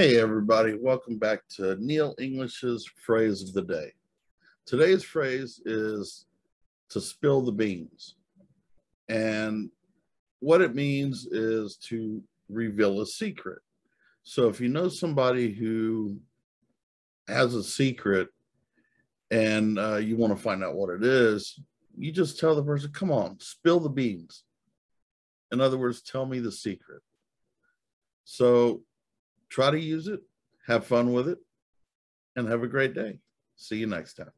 Hey, everybody. Welcome back to Neil English's phrase of the day. Today's phrase is to spill the beans. And what it means is to reveal a secret. So if you know somebody who has a secret and uh, you want to find out what it is, you just tell the person, come on, spill the beans. In other words, tell me the secret. So try to use it, have fun with it, and have a great day. See you next time.